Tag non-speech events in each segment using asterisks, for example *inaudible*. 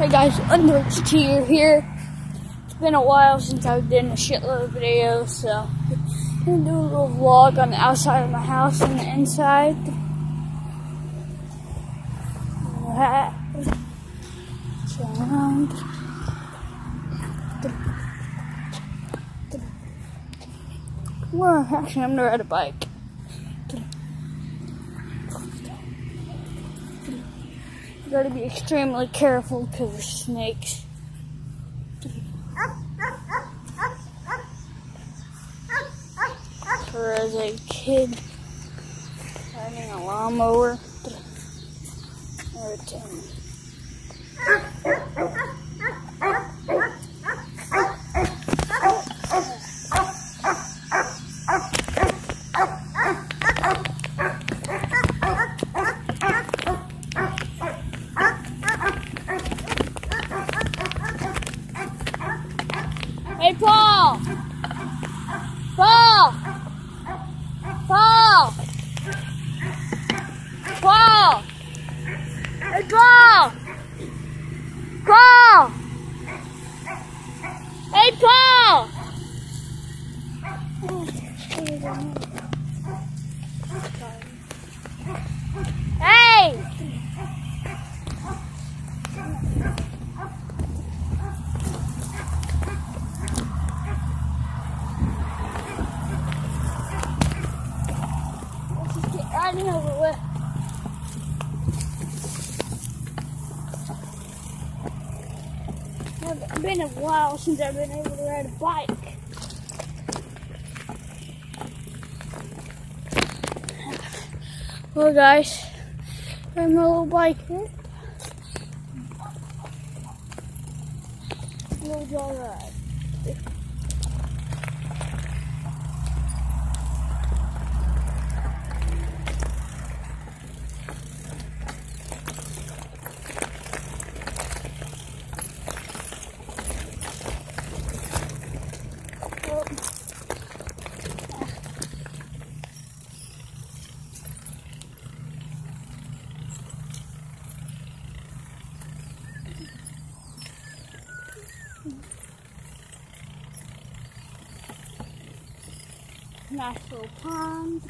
Hey guys, Unrich Tier here. It's been a while since I've done a shitload of videos, so I'm gonna do a little vlog on the outside of my house and the inside. Around. Well, actually, I'm gonna ride a bike. You gotta be extremely careful because of snakes. Or as a kid riding a lawnmower. Or. Hey, Paul! Paul! Paul! Paul! Hey, Paul! Paul! Hey, Paul! Hey! Let's riding over with. It's been a while since I've been able to ride a bike. Well, guys, I have my little bike here. Little ride. Little pond.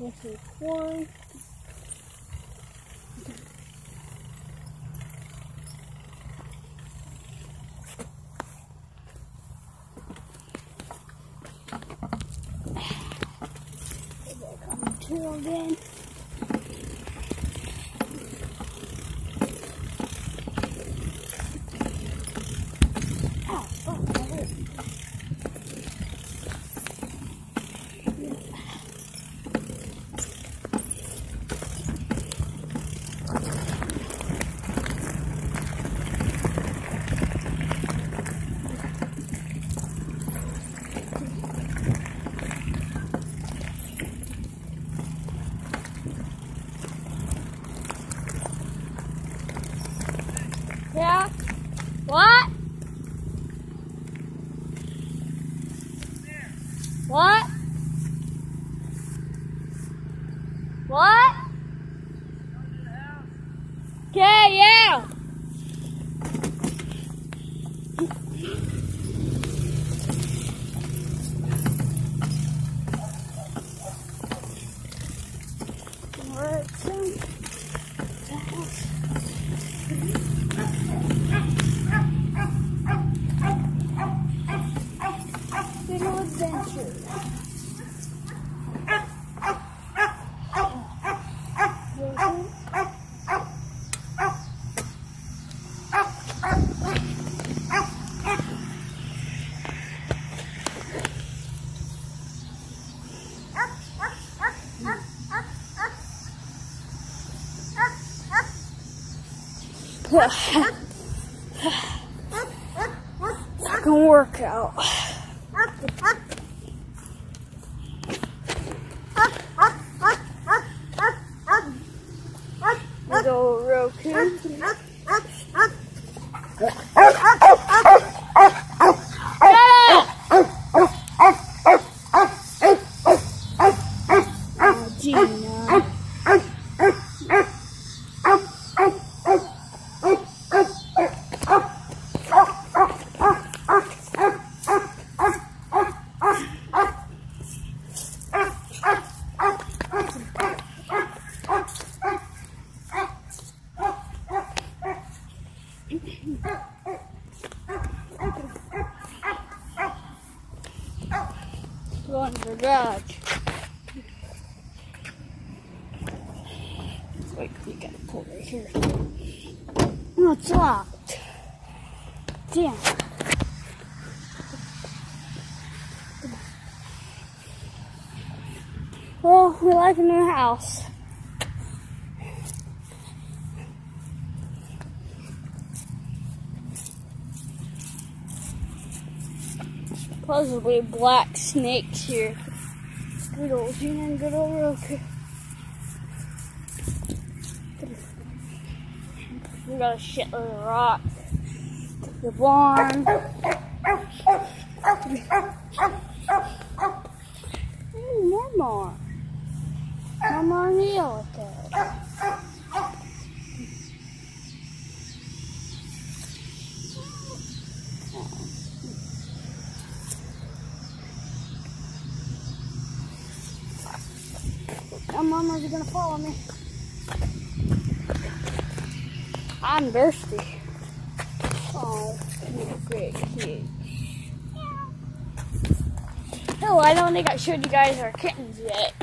This is quarry. Come to again. Ow, fuck, that hurt. Yeah? What? What? What? Okay, yeah. Alright, so the house. Little *sighs* adventure. Fucking workout. Little Roku. Oh, Gina. garage. Wait, we gotta pull right here. No, it's locked. Damn. Well, we like a new house. Supposedly black snakes here. Skittles, you didn't get over okay. We got a shitload of rock. The barn. Ooh, more more. More more Neil with that. Mama's gonna follow me. I'm thirsty. Oh, great I don't think I showed you guys our kittens yet.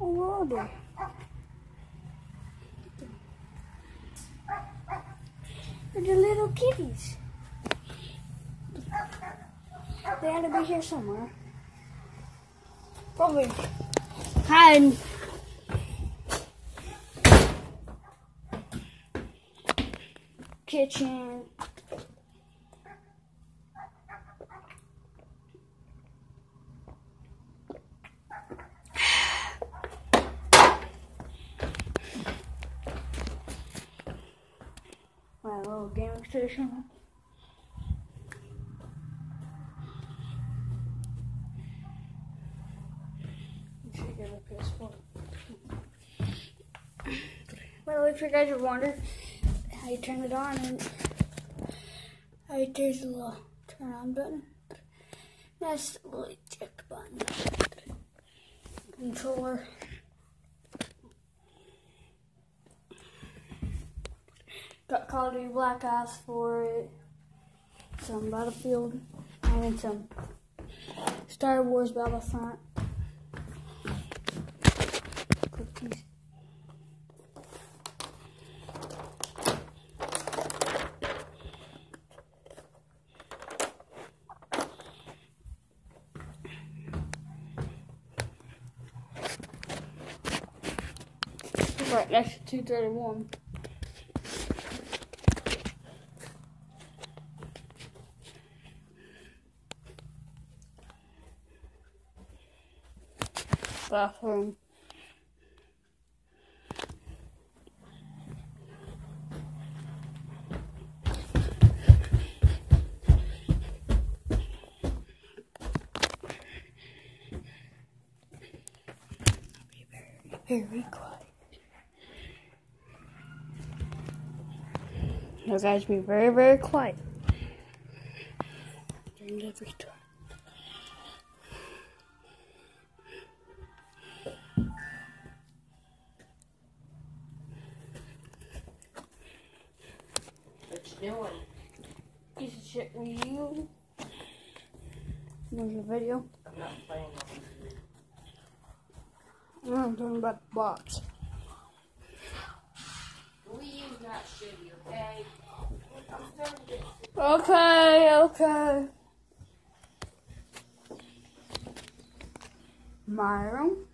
Oh? They're the little kitties. They had to be here somewhere. Probably hiding. Kitchen. *sighs* My little gaming station. should get a PS4. Well, if you guys are wondering how you turn it on, and you there's a little turn on button. That's the little eject button. Controller. Got Call of Duty Black Ops for it. Some Battlefield. And some Star Wars Battlefront. Right, that's 231. Bathroom. Very quiet. You guys be very, very quiet. During every time. You doing? Piece of shit you. There's a video. I'm not playing on I'm talking about the box. Please not okay? Okay, okay. My room.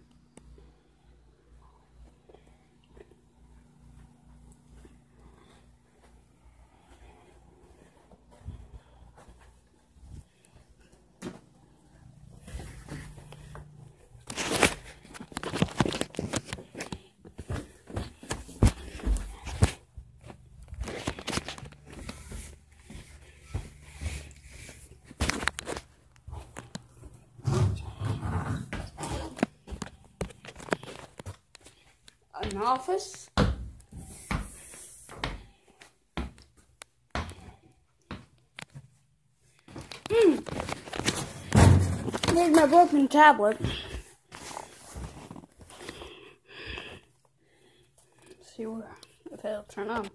An office. Hmm. There's my broken tablet. see where if it'll turn on.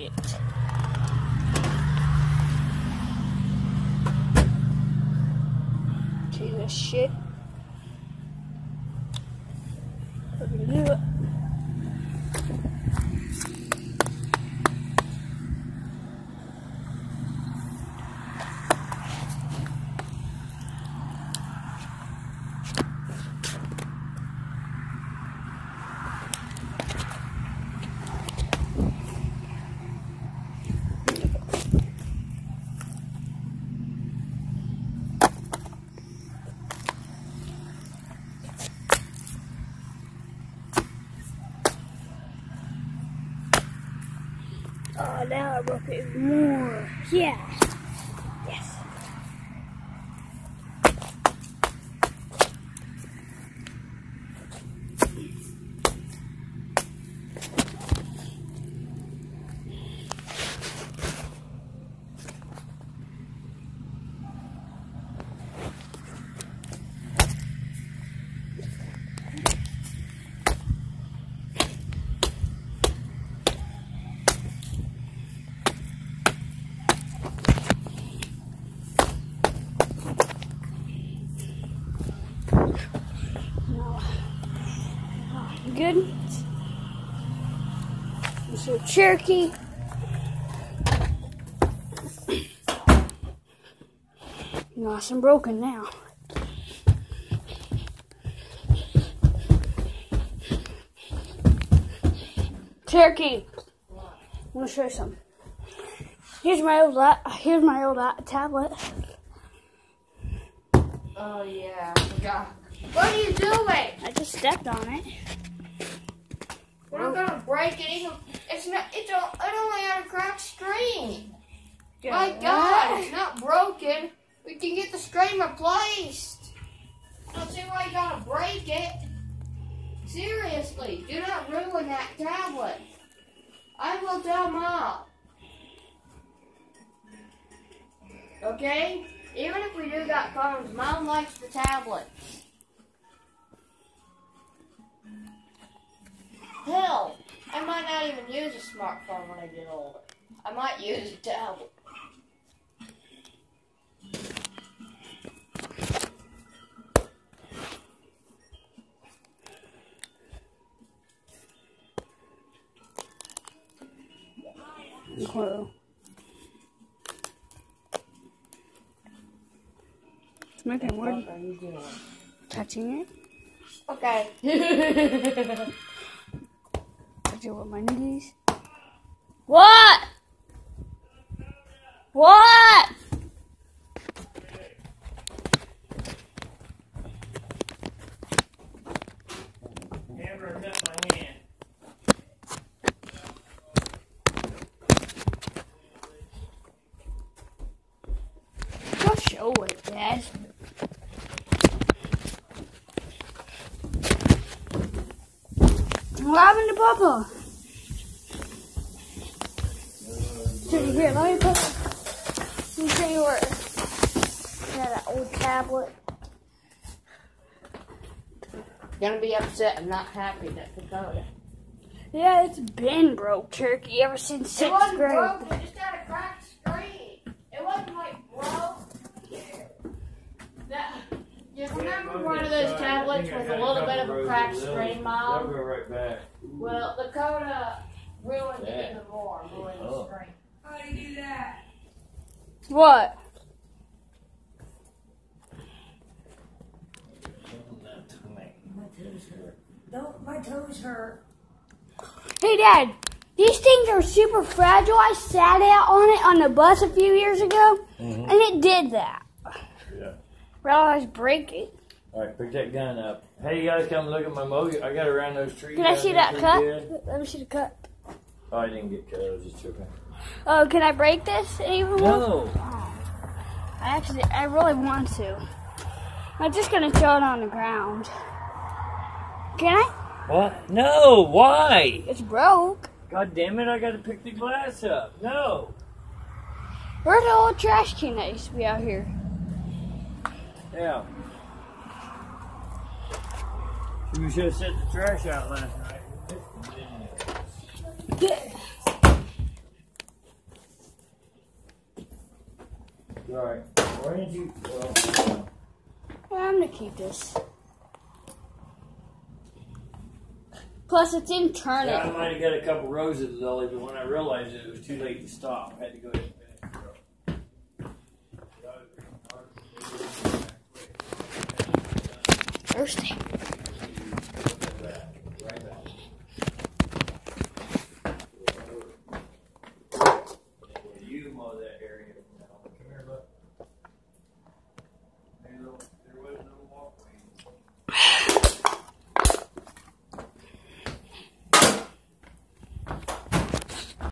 It. See this shit? Do it. Oh, now I broke it more. Yeah. Yes. No. Oh, good. So Cherokee. Nice and broken now. Cherokee. I'm gonna show you something. Here's my old la- here's my old uh, tablet. Oh yeah, I forgot. What are you doing? I just stepped on it. We're not gonna break it. Even it's not. It's a, it only had a cracked screen. My God, it's not broken. We can get the screen replaced. I don't see why you gotta break it. Seriously, do not ruin that tablet. I will tell mom. Okay? Even if we do got phones, mom likes the tablet. Hell, I might not even use a smartphone when I get older. I might use a tablet. Whoa. It's making What are you doing? touching it. Okay. *laughs* It with my. What? What? Amber cut my hand. Go show it, Dad. What happened to Papa? Tablet. Gonna be upset and not happy that Dakota. Yeah, it's been broke, Turkey, ever since It sixth wasn't grade. broke, it just had a cracked screen. It wasn't like broke. That, you remember one of those tablets with a little bit of a cracked screen, I'll Mom? go right back. Well, Dakota ruined it Yeah. even more, ruined the screen How do you do that? What? Don't, my toes hurt. Hey, Dad, these things are super fragile. I sat out on it on the bus a few years ago, Mhm. and it did that. Yeah. Realized break it. All right, pick that gun up. Hey, you guys come look at my mow. I got around those trees. Can I see that cut? Let me see the cut. Oh, I didn't get cut. I was just joking. Oh, can I break this even more? No. I actually, I really want to. I'm just gonna throw it on the ground. Can I? What? No, why? It's broke. God damn it, I gotta pick the glass up. No. Where's the old trash can that used to be out here? Yeah. We should have set the trash out last night. Alright, why didn't you... Well, I'm gonna keep this. Plus, it's in yeah, I might have got a couple rows of the lily, but when I realized it, it was too late to stop. I had to go ahead and finish. Thirsty.